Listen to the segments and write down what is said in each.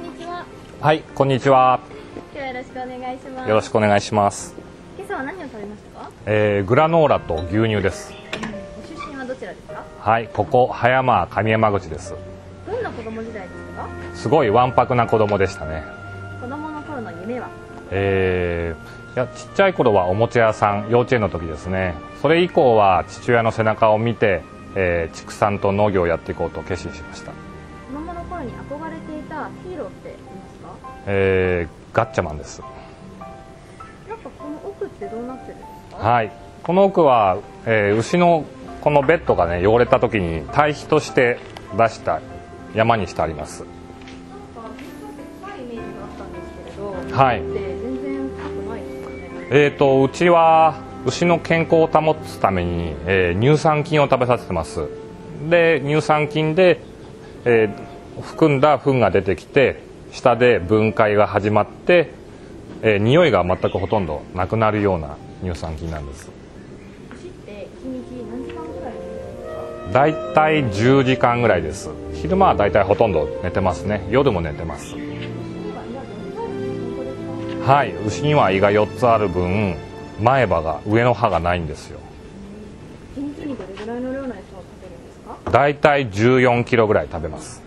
んにちは。はい、こんにちは。今日はよろしくお願いします。よろしくお願いします。今朝は何を食べましたか？えー、グラノーラと牛乳です。ご出身はどちらですか？はい、ここ葉山上山口です。どんな子供時代でしたか？すごいわんぱくな子供でしたね。子供の頃の夢は？えー、いやちっちゃい頃はおもちゃ屋さん幼稚園の時ですね。それ以降は父親の背中を見て、えー畜産と農業をやっていこうと決心しました。子供の頃に憧れていたヒーローっていますか？えー、ガッチャマンです。なんかこの奥ってどうなってるんですか？はい、この奥は、えー牛のこのベッドがね汚れた時に堆肥として出した山にしてあります。はい。えー、とうちは牛の健康を保つために、えー乳酸菌を食べさせてますで乳酸菌で、えー含んだ糞が出てきて下で分解が始まって、えー匂いが全くほとんどなくなるような乳酸菌なんです。牛って一日何時間ぐらい寝るんですか？だいたい10時間ぐらいです。昼間はだいたいほとんど寝てますね。夜も寝てます。はい。牛には胃が4つある分前歯が上の歯がないんですよ。一日にどれぐらいの量の餌を食べるんですか？だいたい14キロぐらい食べます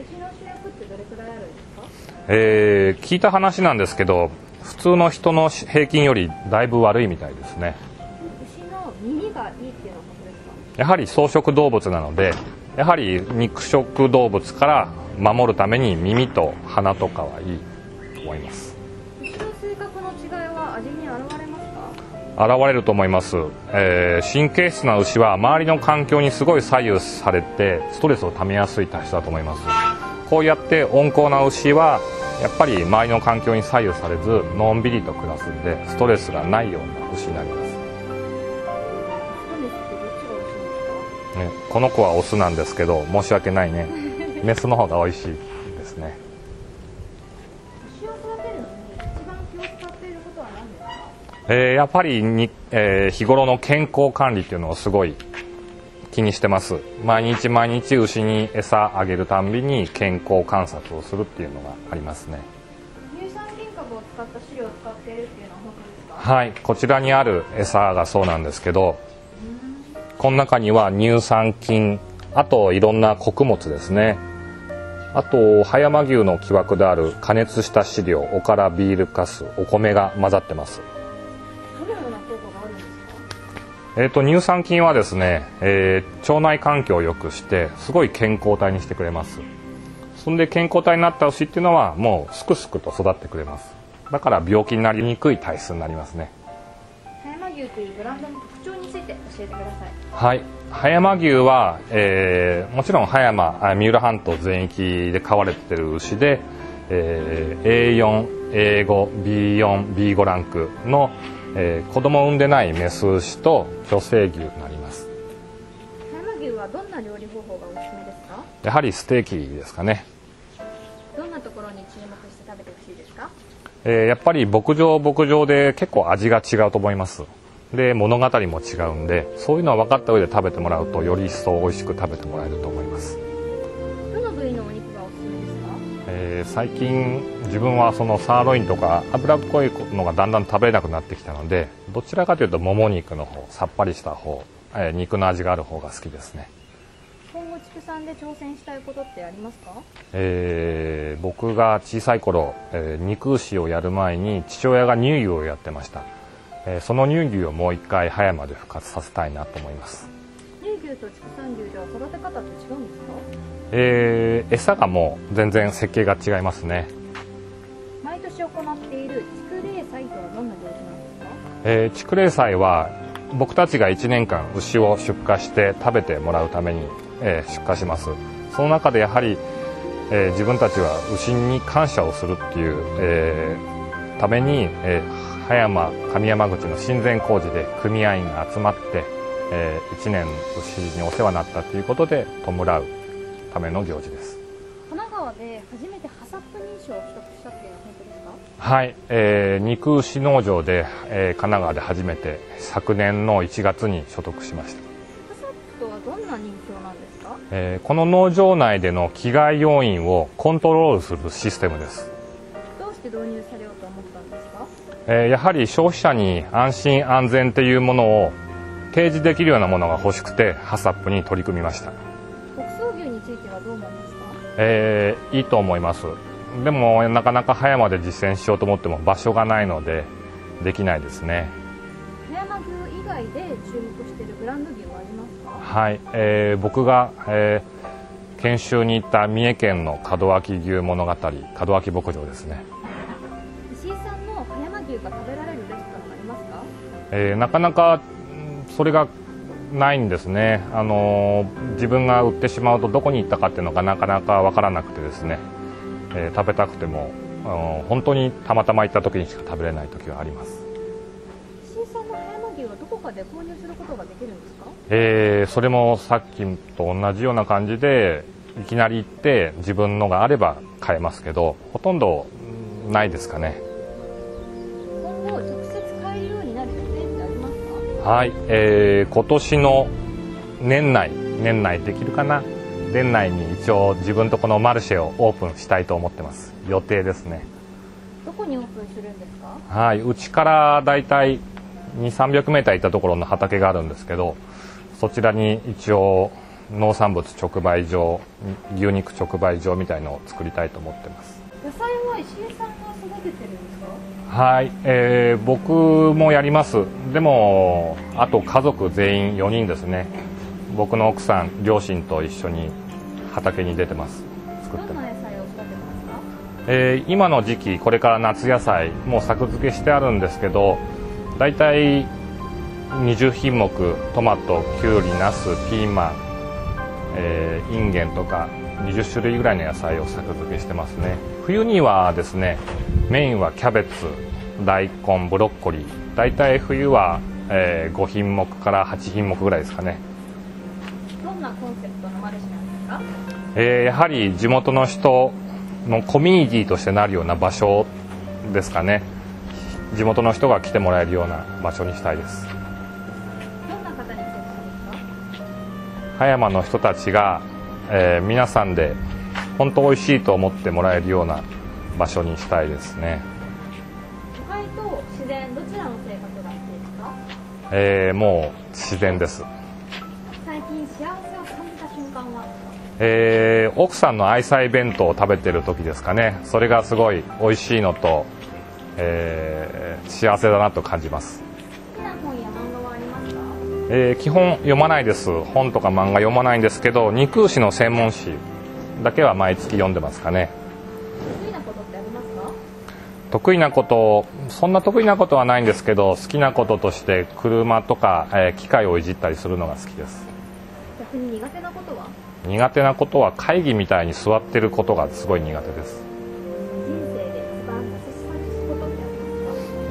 牛の主役ってどれくらいあるんですか？えー聞いた話なんですけど普通の人の平均よりだいぶ悪いみたいですね牛の耳がいいっていうのは？やはり草食動物なのでやはり肉食動物から守るために耳と鼻とかはいいと思います牛の性格の違いは味に現れますか？現れると思います、えー神経質な牛は周りの環境にすごい左右されてストレスをためやすい体質だと思いますこうやって温厚な牛はやっぱり周りの環境に左右されずのんびりと暮らすんでストレスがないような牛になります？ね、この子はオスなんですけど申し訳ないね メスの方が美味しいですね牛を育てるのに一番気を使っていることは何ですか？えーやっぱりに、えー日頃の健康管理っていうのをすごい気にしてます。毎日毎日牛に餌あげるたんびに健康観察をするっていうのがありますね。乳酸菌株を使った飼料を使っているっていうのは本当ですか？はい。こちらにある餌がそうなんですけどこの中には乳酸菌あといろんな穀物ですね。あと葉山牛の木枠である加熱した飼料おからビールかすお米が混ざってますえー、と乳酸菌はですね、えー腸内環境を良くしてすごい健康体にしてくれます。そんで健康体になった牛っていうのはもうすくすくと育ってくれます。だから病気になりにくい体質になりますね。葉山牛というブランドの特徴について教えてください。はい。葉山牛は、えーもちろん葉山あ三浦半島全域で飼われてる牛で、えー A4A5B4B5 ランクの、えー子供を産んでないメス牛と女性牛になります葉山牛はどんな料理方法がおすすめですか？やはりステーキですかね、どんなところに注目して食べてほしいですか？えーやっぱり牧場牧場で結構味が違うと思いますで物語も違うんでそういうのは分かった上で食べてもらうとより一層美味しく食べてもらえると思います、どの部位のお肉がおすすめですか？えー最近自分はそのサーロインとか脂っこいのがだんだん食べれなくなってきたのでどちらかというともも肉の方さっぱりした方、えー肉の味がある方が好きですね今後畜産で挑戦したいことってありますか？えー僕が小さい頃、えー肉牛をやる前に父親が乳牛をやってました、えーその乳牛をもう一回葉山で復活させたいなと思います、乳牛と畜産牛では育て方って違うんですか？えー餌がもう全然設計が違いますね、行っている畜霊祭とはどんな行事なんですか？えー祭は僕たちが1年間牛を出荷して食べてもらうために、えー出荷しますその中でやはり、えー自分たちは牛に感謝をするっていう、えーために、えー葉山上山口の親善工事で組合員が集まって、え1年牛にお世話になったということで弔うための行事です神奈川で初めてハサップ認証を取得はい、えー肉牛農場で、えー神奈川で初めて昨年の1月に所得しました。ハサップとはどんな認証なんですか？えーこの農場内での気害要因をコントロールするシステムです、どうして導入されようと思ったんですか？えーやはり消費者に安心安全っていうものを提示できるようなものが欲しくてハサップに取り組みました。牧草牛についてはどう思いますか？えーいいと思いますでもなかなか葉山で実践しようと思っても場所がないのでできないですね。葉山牛以外で注目しているブランド牛はありますか？はい、えー僕が、えー研修に行った三重県の門脇牛物語門脇牧場ですね、石井さんの葉山牛が食べられるレストランありますか？えーなかなかうんそれがないんですね、あのー自分が売ってしまうとどこに行ったかっていうのがなかなか分からなくてですね、えー食べたくても、あのー本当にたまたま行った時にしか食べれない時があります。石井さんの葉山牛はどこかで購入することができるんですか？えーそれもさっきと同じような感じでいきなり行って自分のがあれば買えますけどほとんどうんないですかね。今後直接買えるようになる予定ってありますか？はい、えー今年の年内年内できるかな？年内に一応自分とこのマルシェをオープンしたいと思ってます。予定ですね。どこにオープンするんですか？はいうちからだいたい2 3 0 0メーター行ったところの畑があるんですけどそちらに一応農産物直売所牛肉直売所みたいのを作りたいと思ってます。野菜は石井さんが育ててるんですか？はい、えー僕もやります。でもあと家族全員4人ですね。僕の奥さん両親と一緒に畑に出てます。作ってます。えー今の時期これから夏野菜もう作付けしてあるんですけどだいたい20品目トマトきゅうりナスピーマン、えーインゲンとか20種類ぐらいの野菜を作付けしてますね。冬にはですねメインはキャベツ大根ブロッコリー。だいたい冬は、え5品目から8品目ぐらいですかねどんなコンセプトのマルシェなんですかえーやはり地元の人のコミュニティとしてなるような場所ですかね。地元の人が来てもらえるような場所にしたいです。葉山の人たちが、えー皆さんで本当美味しいと思ってもらえるような場所にしたいですね、都会と自然どちらの生活が好きですか？えーもう自然です、最近幸せを感じた瞬間はえー奥さんの愛妻弁当を食べてる時ですかね。それがすごい美味しいのと、えー幸せだなと感じます。えー基本読まないです。本とか漫画読まないんですけど肉牛の専門誌だけは毎月読んでますかね。得意なことってありますか？得意なことそんな得意なことはないんですけど好きなこととして車とか、えー機械をいじったりするのが好きです。逆に苦手なことは？苦手なことは会議みたいに座ってることがすごい苦手です。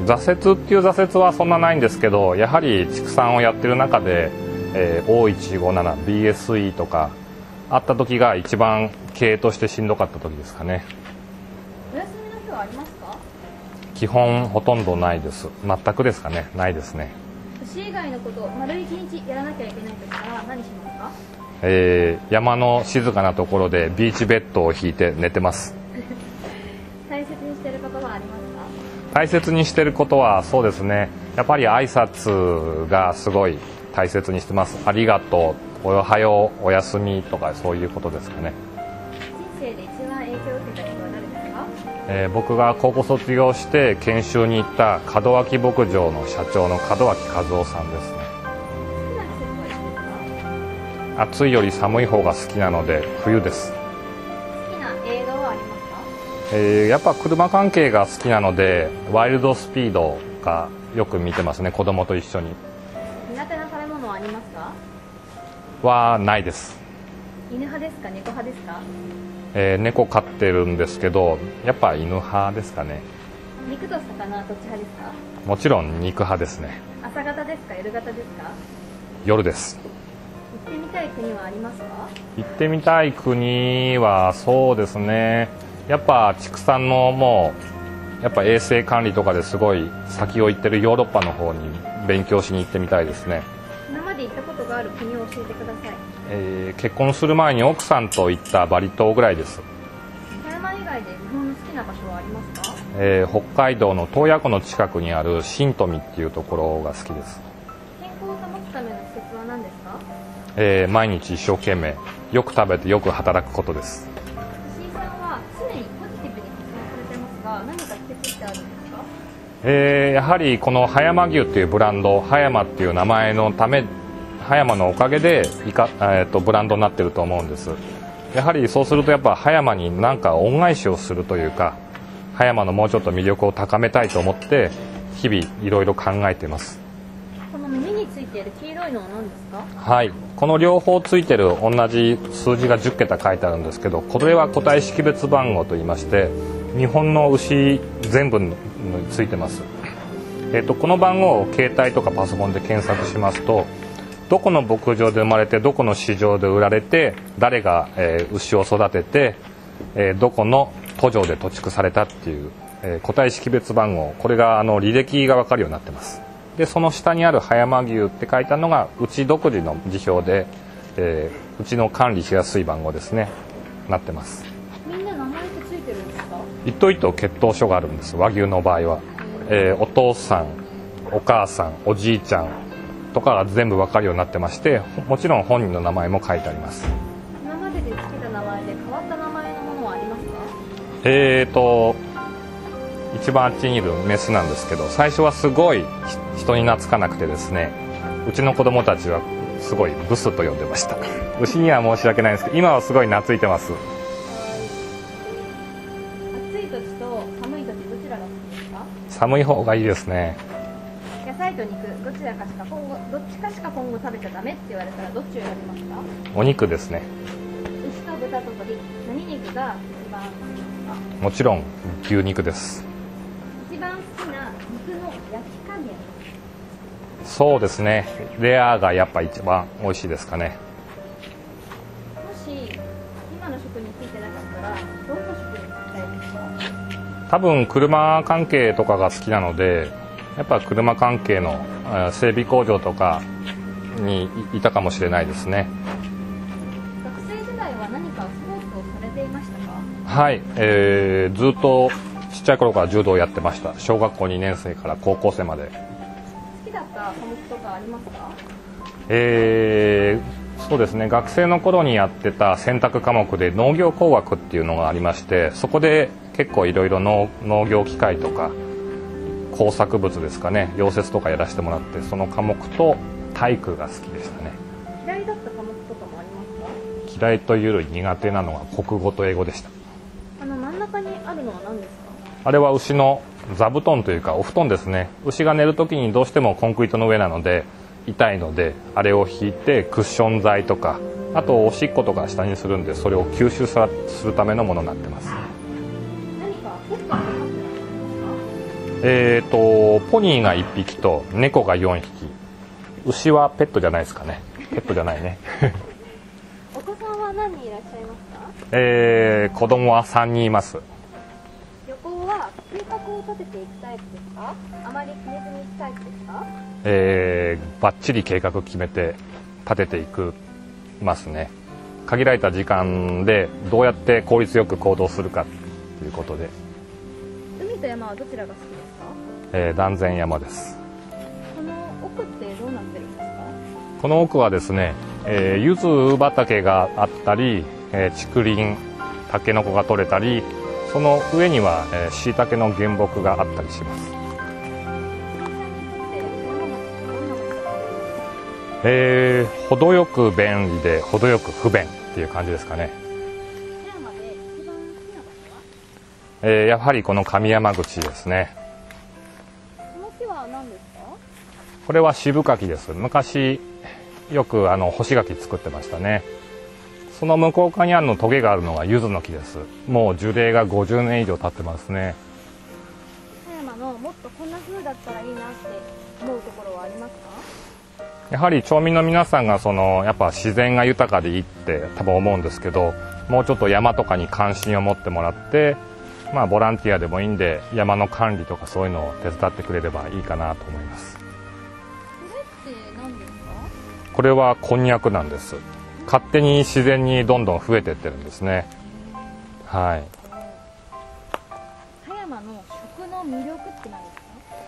挫折っていう挫折はそんなないんですけどやはり畜産をやってる中で、えー O157BSE とかあった時が一番経営としてしんどかった時ですかね。お休みの日はありますか？基本ほとんどないです。全くですかね。ないですね。牛以外のことを丸一日やらなきゃいけない時から何しますか？えー山の静かなところでビーチベッドを引いて寝てます。大切にしてることはありますか？大切にしてることはそうですね。やっぱり挨拶がすごい大切にしてます。ありがとう。おはよう。おやすみとかそういうことですかね、人生で一番影響を受けた人は誰ですか？えー僕が高校卒業して研修に行った門脇牧場の社長の門脇和夫さんですね暑いより寒い方が好きなので冬です。好きな映画はありますか？えーやっぱ車関係が好きなのでワイルドスピードがよく見てますね子供と一緒に。苦手な食べ物はありますか？はないです、犬派ですか？猫派ですか？えー猫飼ってるんですけどやっぱ犬派ですかね。肉と魚はどっち派ですかもちろん肉派ですね朝方ですか夜型ですか夜です行ってみたい国はありますか？行ってみたい国はそうですね。やっぱ畜産のもうやっぱ衛生管理とかですごい先を行ってるヨーロッパの方に勉強しに行ってみたいですね。今まで行っったことがある国を教えてください。えー結婚する前に奥さんと行ったバリ島ぐらいです、富山以外で日本の好きな場所はありますか？えー北海道の洞爺湖の近くにある新富っていうところが好きです、健康を保つための秘訣は何ですか？えー毎日一生懸命。よく食べてよく働くことです。石井さんは常にポジティブに発言されてますが何か秘訣ってあるんですか？えーやはりこの葉山牛っていうブランド葉山っていう名前のため葉山のおかげでいか、えー、とブランドになってると思うんです。やはりそうするとやっぱ葉山に何か恩返しをするというか葉山のもうちょっと魅力を高めたいと思って日々いろいろ考えていますている黄色いのは何ですか？はい。この両方ついてる同じ数字が10桁書いてあるんですけどこれは個体識別番号といいまして日本の牛全部についてます、えっとこの番号を携帯とかパソコンで検索しますとどこの牧場で生まれてどこの市場で売られて誰が、えー牛を育てて、えーどこの途上で土地区されたっていう、えー個体識別番号。これがあの履歴が分かるようになってます。でその下にある葉山牛って書いたのがうち独自の辞表で、えーうちの管理しやすい番号ですね。なってます。みんな名前ってついてるんですか？一頭一頭血統書があるんです。和牛の場合は、えーお父さんお母さんおじいちゃんとかが全部分かるようになってましてもちろん本人の名前も書いてあります。今まででつけた名前で変わった名前のものはありますか？えーと一番あっちにいるメスなんですけど最初はすごいひ人に懐かなくてですねうちの子供たちはすごいブスと呼んでました。牛には申し訳ないんですけど今はすごい懐いてます。暑い土地と寒い土地どちらが好きですか？寒い方がいいですね。野菜と肉どちらかしか今後どっちかしか今後食べちゃダメって言われたらどっちを選びますか？お肉ですね。牛と豚と鶏何肉が一番好きですか？もちろん牛肉です。一番好きな肉の焼き加減そうですね。レアがやっぱ一番美味しいですかね。もし今の職についてなかったらどんな職に就きたいですか？多分車関係とかが好きなのでやっぱ車関係のあ整備工場とかにいいたかもしれないですね。学生時代は何かスポーツをされていましたか？はい、えーずっとちっちゃい頃から柔道をやってました。小学校2年生から高校生までた科目とかありますかえーそうですね。学生の頃にやってた選択科目で農業工学っていうのがありましてそこで結構いろいろ農農業機械とか工作物ですかね溶接とかやらせてもらってその科目と体育が好きでしたね。嫌いだった科目とかもありますか？嫌いというより苦手なのが国語と英語でした。あの真ん中にあるのは何ですか？あれは牛の座布団というかお布団ですね。牛が寝る時にどうしてもコンクリートの上なので痛いのであれを引いてクッション材とかあとおしっことか下にするんでそれを吸収さするためのものになってます。何かペットを飼っーとポニーが1匹と猫が4匹。牛はペットじゃないですかね。ペットじゃないね。お子さんは何人いらっしゃいますか？えー子供は3人います旅行は計画を立てていくタイプですか？あまり決めずに行くタイプですか？えー、バッチリ計画決めて立てていくますね。限られた時間でどうやって効率よく行動するかということで、海と山はどちらが好きですか？えー断然山です。この奥ってどうなってるんですか？この奥はですね、えー、柚子畑があったり、えー竹林タケノコが取れたりその上にはしいた椎茸の原木があったりします。えー、程よく便利で程よく不便っていう感じですかね、えーやはりこの上山口ですね。この木は何ですかこれは渋柿です。昔よくあの干し柿作ってましたね。その向こう側にあるのトゲがあるのが柚子の木です。もう樹齢が50年以上経ってますね。富山のもっとこんな風だったらいいなって思うところはありますか？やはり町民の皆さんがそのやっぱ自然が豊かでいいって多分思うんですけどもうちょっと山とかに関心を持ってもらってまあボランティアでもいいんで山の管理とかそういうのを手伝ってくれればいいかなと思います。これはこんにゃくなんです勝手に自然にどんどん増えてってるんですね。はい。葉山の食の魅力って何ですか？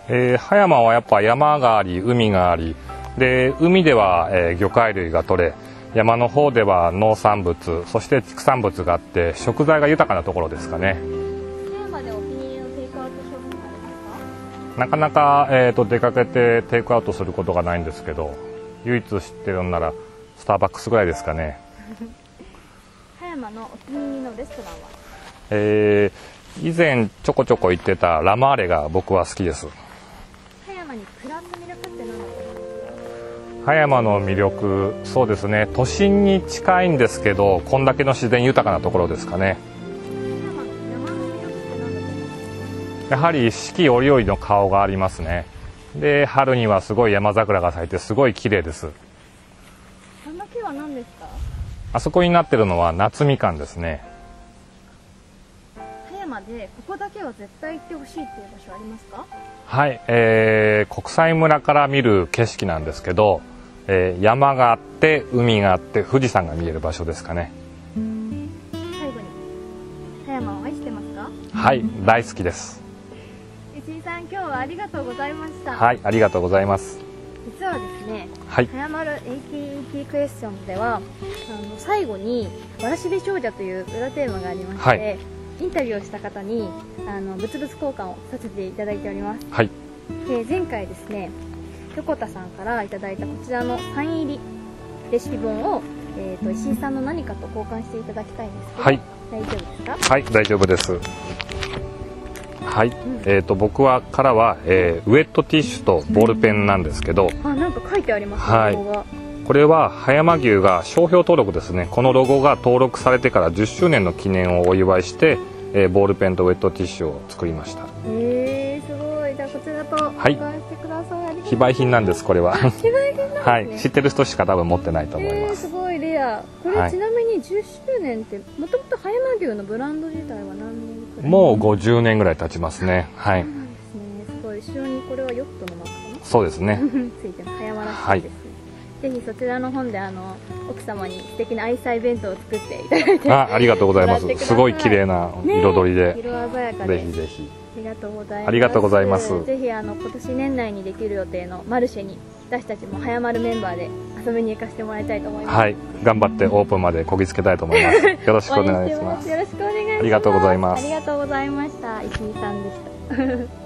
えー葉山はやっぱ山があり海があり。で海では、えー魚介類が取れ山の方では農産物そして畜産物があって食材が豊かなところですかね。葉山でお気に入りのテイクアウト商品ありますか？なかなか、えー、と出かけてテイクアウトすることがないんですけど唯一知ってるんならスターバックスぐらいですかね。葉山のお気に入りのレストランは？えー以前ちょこちょこ行ってたラマーレが僕は好きです。葉山に暮らす魅力って何？葉山の魅力そうですね。都心に近いんですけどこんだけの自然豊かなところですかね。やはり四季折々の顔がありますね。で春にはすごい山桜が咲いてすごい綺麗ですあそこになってるのは夏みかんですね。葉山でここだけは絶対行ってほしいっていう場所ありますか？はい、えー国際村から見る景色なんですけど、えー山があって海があって富士山が見える場所ですかね。最後に葉山を愛してますか？はい大好きです。石井さん今日はありがとうございました、はいありがとうございます。実はですねはい。早丸 ATET クエスチョンではあの最後に「わらしべ長者」という裏テーマがありまして、はい。インタビューをした方にあの物々交換をさせていただいております。はい。で前回ですね横田さんからいただいたこちらのサイン入りレシピ本を、えー、と石井さんの何かと交換していただきたいんですけど、はい。大丈夫ですか？はい大丈夫ですはい、えー、と僕はからは、えーウェットティッシュとボールペンなんですけどあなんか書いてありますね、はい。これは葉山牛が商標登録ですね。このロゴが登録されてから10周年の記念をお祝いして、えーボールペンとウェットティッシュを作りました。えー、すごい。じゃあこちらと交はい。換してください、ありがとう非売品なんですこれは。非売品なんですね、はい。知ってる人しか多分持ってないと思いえー、ます。すごいレア。これ、はい。ちなみに10周年ってもともと葉山牛のブランド自体は何年もう50年ぐらい経ちますね。はい。そうなんですごい後ろにこれはヨットのマークかそうですね。なついてます葉山らしいですね、ぜひそちらの本であの奥様に素敵な愛妻弁当を作っていただいて。あありがとうございます。すごい綺麗なね彩りで、色鮮やかぜでひぜひ。ありがとうございます。ありがとうございます。ぜひあの今年年内にできる予定のマルシェに私たちも早丸メンバーで遊びに行かせてもらいたいと思います。はい。頑張ってオープンまでこぎつけたいと思います。よろしくお願いします。よろしくお願いします。ありがとうございます。ありがとうございました。でした